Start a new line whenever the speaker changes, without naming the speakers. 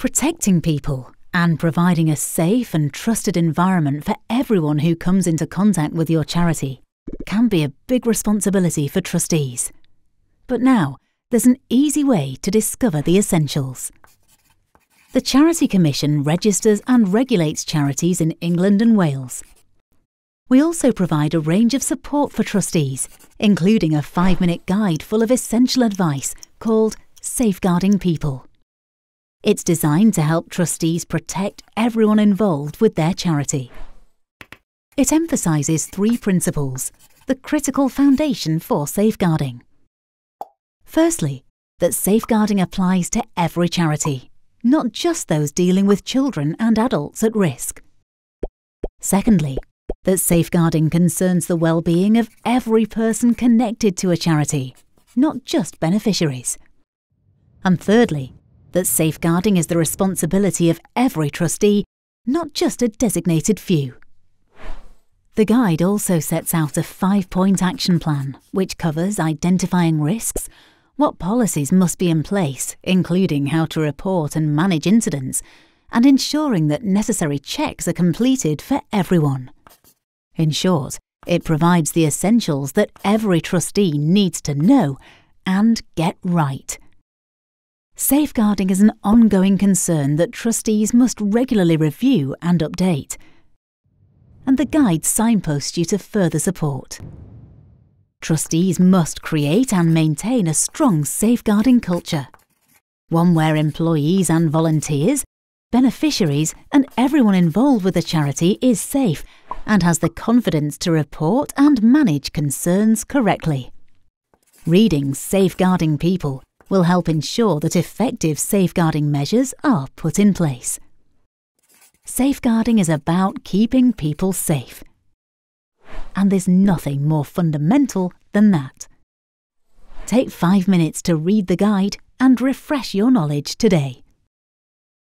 Protecting people and providing a safe and trusted environment for everyone who comes into contact with your charity can be a big responsibility for trustees. But now, there's an easy way to discover the essentials. The Charity Commission registers and regulates charities in England and Wales. We also provide a range of support for trustees, including a five minute guide full of essential advice called Safeguarding People. It's designed to help trustees protect everyone involved with their charity. It emphasises three principles, the critical foundation for safeguarding. Firstly, that safeguarding applies to every charity, not just those dealing with children and adults at risk. Secondly, that safeguarding concerns the well-being of every person connected to a charity, not just beneficiaries. And thirdly, that safeguarding is the responsibility of every trustee, not just a designated few. The guide also sets out a five point action plan, which covers identifying risks, what policies must be in place, including how to report and manage incidents, and ensuring that necessary checks are completed for everyone. In short, it provides the essentials that every trustee needs to know and get right. Safeguarding is an ongoing concern that trustees must regularly review and update. And the guide signposts you to further support. Trustees must create and maintain a strong safeguarding culture. One where employees and volunteers, beneficiaries, and everyone involved with the charity is safe and has the confidence to report and manage concerns correctly. Reading Safeguarding People will help ensure that effective safeguarding measures are put in place. Safeguarding is about keeping people safe. And there's nothing more fundamental than that. Take five minutes to read the guide and refresh your knowledge today.